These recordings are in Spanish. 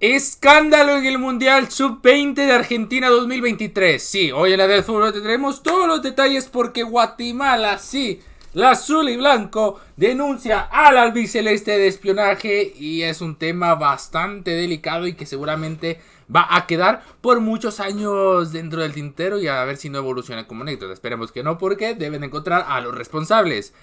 Escándalo en el Mundial Sub-20 de Argentina 2023. Sí, hoy en la del fútbol tendremos todos los detalles porque Guatemala, sí, la azul y blanco denuncia al albiceleste de espionaje y es un tema bastante delicado y que seguramente va a quedar por muchos años dentro del tintero y a ver si no evoluciona como anécdota. Esperemos que no porque deben encontrar a los responsables.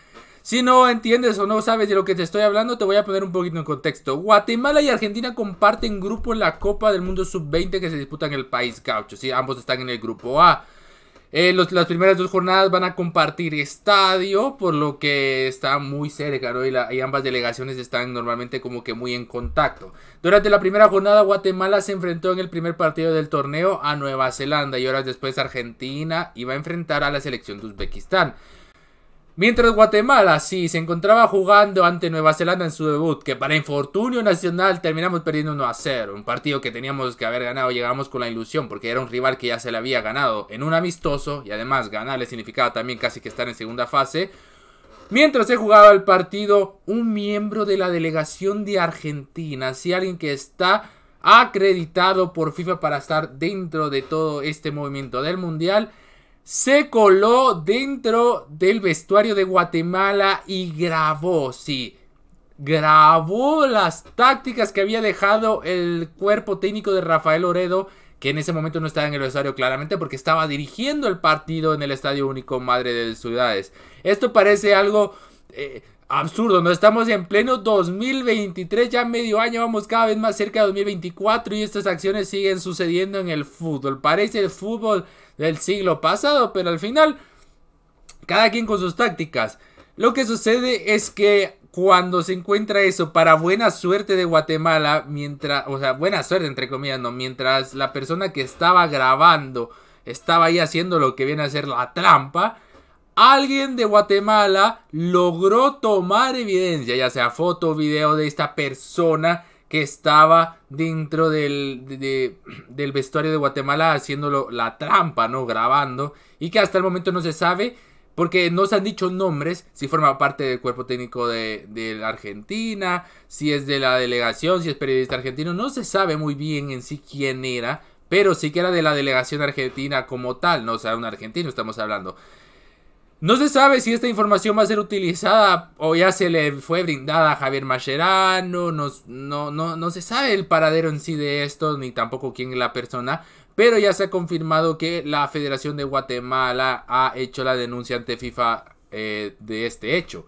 Si no entiendes o no sabes de lo que te estoy hablando, te voy a poner un poquito en contexto. Guatemala y Argentina comparten grupo en la Copa del Mundo Sub-20 que se disputa en el país gaucho. Sí, ambos están en el grupo A. Eh, las primeras dos jornadas van a compartir estadio, por lo que está muy cerca, ¿no? y, ambas delegaciones están normalmente como que muy en contacto. Durante la primera jornada, Guatemala se enfrentó en el primer partido del torneo a Nueva Zelanda y horas después Argentina iba a enfrentar a la selección de Uzbekistán. Mientras Guatemala sí se encontraba jugando ante Nueva Zelanda en su debut, que para infortunio nacional terminamos perdiendo 1 a 0, un partido que teníamos que haber ganado, llegamos con la ilusión porque era un rival que ya se le había ganado en un amistoso y además ganarle significaba también casi que estar en segunda fase. Mientras se jugaba el partido, un miembro de la delegación de Argentina, si alguien que está acreditado por FIFA para estar dentro de todo este movimiento del Mundial, se coló dentro del vestuario de Guatemala y grabó, sí, grabó las tácticas que había dejado el cuerpo técnico de Rafael Oredo, que en ese momento no estaba en el vestuario claramente porque estaba dirigiendo el partido en el Estadio Único Madre de Ciudades. Esto parece algo... Eh, absurdo, no estamos en pleno 2023, ya medio año vamos cada vez más cerca de 2024 y estas acciones siguen sucediendo en el fútbol. Parece el fútbol del siglo pasado, pero al final, cada quien con sus tácticas. Lo que sucede es que cuando se encuentra eso, para buena suerte de Guatemala, mientras, o sea, buena suerte entre comillas, no, mientras la persona que estaba grabando estaba ahí haciendo lo que viene a ser la trampa, alguien de Guatemala logró tomar evidencia, ya sea foto video de esta persona que estaba dentro del, del vestuario de Guatemala haciéndolo la trampa, ¿no? Grabando. Y que hasta el momento no se sabe, porque no se han dicho nombres, si forma parte del cuerpo técnico de, de la Argentina, si es de la delegación, si es periodista argentino. No se sabe muy bien en sí quién era, pero sí que era de la delegación argentina como tal, no o sea, un argentino estamos hablando. No se sabe si esta información va a ser utilizada o ya se le fue brindada a Javier Mascherano, no, no, no, no se sabe el paradero en sí de esto, ni tampoco quién es la persona, pero ya se ha confirmado que la Federación de Guatemala ha hecho la denuncia ante FIFA eh, de este hecho.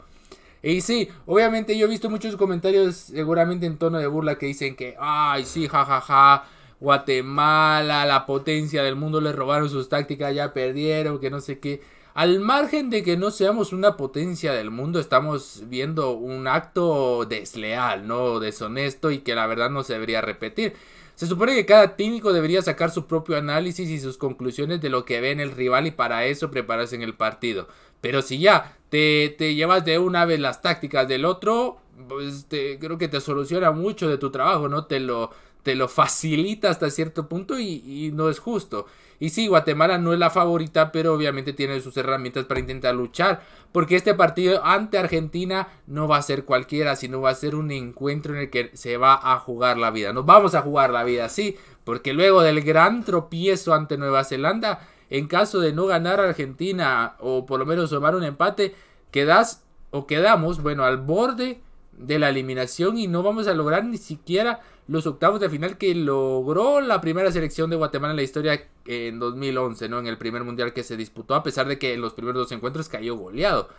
Y sí, obviamente yo he visto muchos comentarios seguramente en tono de burla que dicen que, ay, sí, jajaja, ja, ja, Guatemala, la potencia del mundo, le robaron sus tácticas, ya perdieron, que no sé qué. Al margen de que no seamos una potencia del mundo, estamos viendo un acto desleal, ¿no? Deshonesto y que la verdad no se debería repetir. Se supone que cada técnico debería sacar su propio análisis y sus conclusiones de lo que ve en el rival y para eso prepararse en el partido. Pero si ya te, te llevas de una vez las tácticas del otro, pues te, creo que te soluciona mucho de tu trabajo, ¿no? Te lo, te lo facilita hasta cierto punto y, y no es justo. Y sí, Guatemala no es la favorita, pero obviamente tiene sus herramientas para intentar luchar. Porque este partido ante Argentina no va a ser cualquiera, sino va a ser un encuentro en el que se va a jugar la vida. Nos vamos a jugar la vida, sí. Porque luego del gran tropiezo ante Nueva Zelanda, en caso de no ganar Argentina o por lo menos tomar un empate, quedas o quedamos, bueno, al borde de la eliminación y no vamos a lograr ni siquiera los octavos de final que logró la primera selección de Guatemala en la historia en 2011, ¿no? En el primer mundial que se disputó, a pesar de que en los primeros dos encuentros cayó goleado.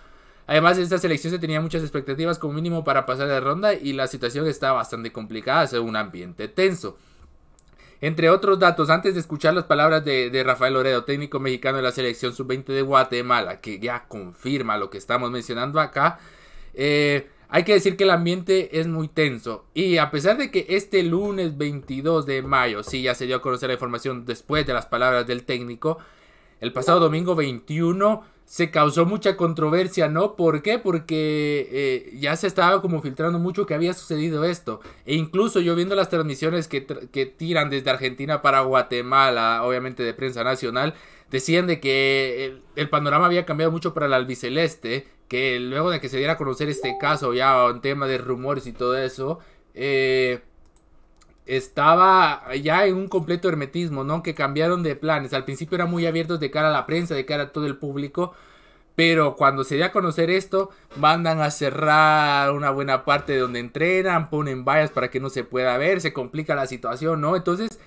Además, esta selección se tenía muchas expectativas como mínimo para pasar de ronda y la situación está bastante complicada, es un ambiente tenso. Entre otros datos, antes de escuchar las palabras de, de Rafael Loredo, técnico mexicano de la selección sub-20 de Guatemala, que ya confirma lo que estamos mencionando acá, eh, hay que decir que el ambiente es muy tenso. Y a pesar de que este lunes 22 de mayo, sí, ya se dio a conocer la información después de las palabras del técnico, el pasado domingo 21 se causó mucha controversia, ¿no? ¿Por qué? Porque eh, ya se estaba como filtrando mucho que había sucedido esto. E incluso yo viendo las transmisiones que, que tiran desde Argentina para Guatemala, obviamente de prensa nacional, decían de que el, panorama había cambiado mucho para el albiceleste, que luego de que se diera a conocer este caso, ya en tema de rumores y todo eso, eh, estaba ya en un completo hermetismo, ¿no? Que cambiaron de planes. Al principio eran muy abiertos de cara a la prensa, de cara a todo el público. Pero cuando se dio a conocer esto, mandan a cerrar una buena parte de donde entrenan, ponen vallas para que no se pueda ver, se complica la situación, ¿no? Entonces,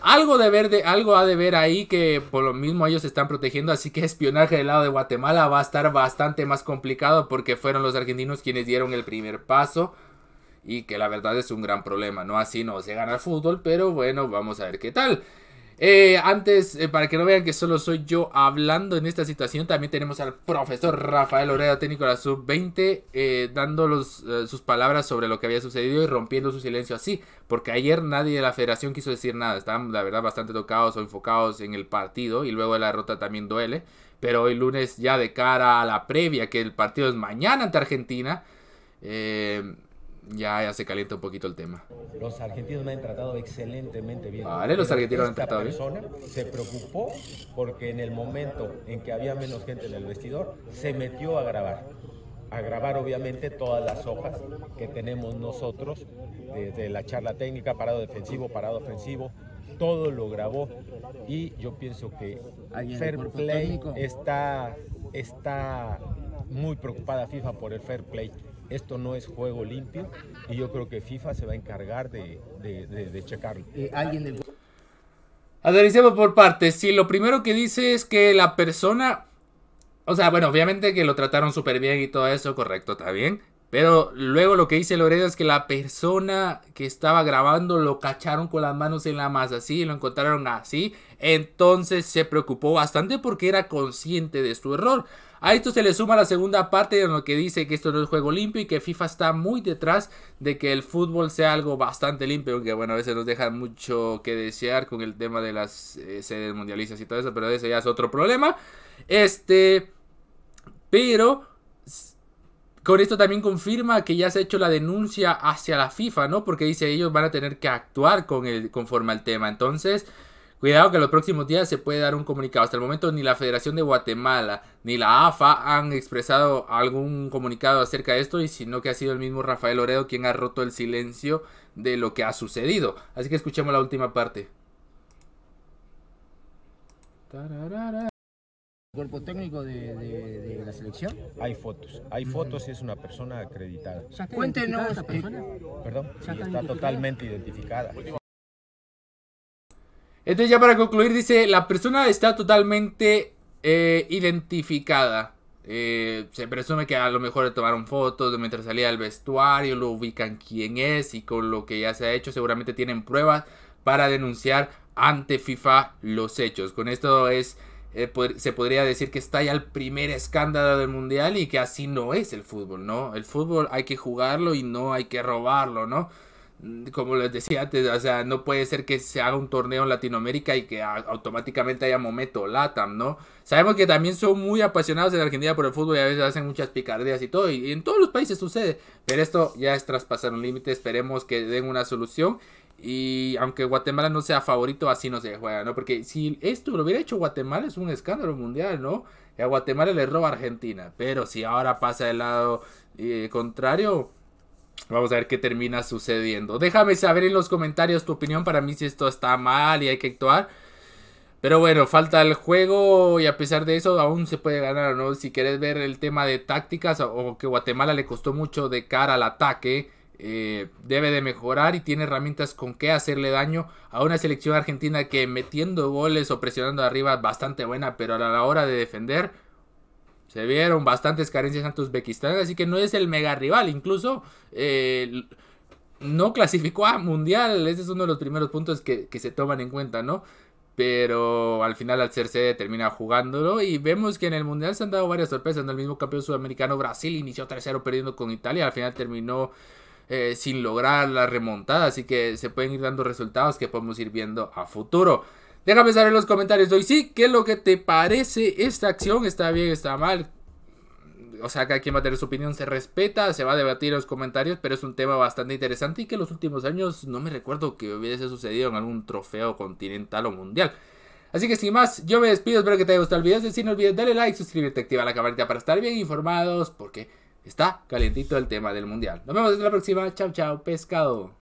algo de ver de, algo ha de ver ahí que por lo mismo ellos se están protegiendo, así que espionaje del lado de Guatemala va a estar bastante más complicado porque fueron los argentinos quienes dieron el primer paso y que la verdad es un gran problema, no así no se gana el fútbol, pero bueno, vamos a ver qué tal. Eh, antes, eh, para que no vean que solo soy yo hablando en esta situación, también tenemos al profesor Rafael Oreda, técnico de la sub-20, eh, dando sus palabras sobre lo que había sucedido y rompiendo su silencio así, porque ayer nadie de la federación quiso decir nada, estaban la verdad bastante tocados o enfocados en el partido y luego de la derrota también duele, pero hoy lunes ya de cara a la previa, que el partido es mañana ante Argentina, eh, ya, ya se calienta un poquito el tema. Los argentinos me han tratado excelentemente bien. Vale, los argentinos me han tratado bien. persona se preocupó porque en el momento en que había menos gente en el vestidor, se metió a grabar. A grabar obviamente todas las hojas que tenemos nosotros, desde la charla técnica, parado defensivo, parado ofensivo, todo lo grabó y yo pienso que Fair Play está, está muy preocupada FIFA por el Fair Play esto no es juego limpio y yo creo que FIFA se va a encargar de, de, checarlo. Eh, ¿Alguien Analicemos por partes. Si lo primero que dice es que la persona... O sea, bueno, obviamente que lo trataron súper bien y todo eso, correcto, está bien. Pero luego lo que dice Loredo es que la persona que estaba grabando lo cacharon con las manos en la masa así, lo encontraron así. Entonces se preocupó bastante porque era consciente de su error. A esto se le suma la segunda parte en lo que dice que esto no es juego limpio y que FIFA está muy detrás de que el fútbol sea algo bastante limpio, aunque bueno, a veces nos deja mucho que desear con el tema de las eh, sedes mundialistas y todo eso, pero ese ya es otro problema. Este, pero con esto también confirma que ya se ha hecho la denuncia hacia la FIFA, ¿no? Porque dice ellos van a tener que actuar con el, conforme al tema. Entonces, Cuidado que los próximos días se puede dar un comunicado. Hasta el momento ni la Federación de Guatemala ni la AFA han expresado algún comunicado acerca de esto y sino que ha sido el mismo Rafael Oredo quien ha roto el silencio de lo que ha sucedido. Así que escuchemos la última parte. ¿Cuerpo técnico de, la selección? Hay fotos, hay fotos y es una persona acreditada. Cuéntenos. Esta persona? Perdón, está totalmente identificada. Entonces ya para concluir dice, la persona está totalmente eh, identificada. Eh, se presume que a lo mejor le tomaron fotos mientras salía del vestuario, lo ubican quién es y con lo que ya se ha hecho seguramente tienen pruebas para denunciar ante FIFA los hechos. Con esto es eh, se podría decir que está ya el primer escándalo del mundial y que así no es el fútbol, ¿no? El fútbol hay que jugarlo y no hay que robarlo, ¿no? Mm, como les decía antes, o sea, no puede ser que se haga un torneo en Latinoamérica y que automáticamente haya momento LATAM, ¿no? Sabemos que también son muy apasionados en Argentina por el fútbol y a veces hacen muchas picardías y todo, y en todos los países sucede, pero esto ya es traspasar un límite, esperemos que den una solución y aunque Guatemala no sea favorito, así no se juega, ¿no? Porque si esto lo hubiera hecho Guatemala es un escándalo mundial, ¿no? a Guatemala le roba Argentina, pero si ahora pasa del lado eh, contrario Vamos a ver qué termina sucediendo. Déjame saber en los comentarios tu opinión para mí si esto está mal y hay que actuar. Pero bueno, falta el juego y a pesar de eso aún se puede ganar, ¿no? Si quieres ver el tema de tácticas o que Guatemala le costó mucho de cara al ataque, eh, debe de mejorar y tiene herramientas con que hacerle daño a una selección argentina que metiendo goles o presionando arriba bastante buena, pero a la hora de defender se vieron bastantes carencias ante Uzbekistán, así que no es el mega rival. Incluso eh, no clasificó a Mundial. Ese es uno de los primeros puntos que, se toman en cuenta, ¿no? Pero al final al ser sede termina jugándolo y vemos que en el Mundial se han dado varias sorpresas. En el mismo campeón sudamericano Brasil inició tercero perdiendo con Italia. Al final terminó eh, sin lograr la remontada. Así que se pueden ir dando resultados que podemos ir viendo a futuro. Déjame saber en los comentarios hoy sí, ¿qué es lo que te parece esta acción? ¿Está bien, está mal? O sea, cada quien va a tener su opinión, se respeta, se va a debatir en los comentarios, pero es un tema bastante interesante y que en los últimos años no me recuerdo que hubiese sucedido en algún trofeo continental o mundial. Así que sin más, yo me despido, espero que te haya gustado el video. Si no olvides darle like, suscribirte, activar la campanita para estar bien informados, porque está calientito el tema del mundial. Nos vemos en la próxima, chao chao, pescado.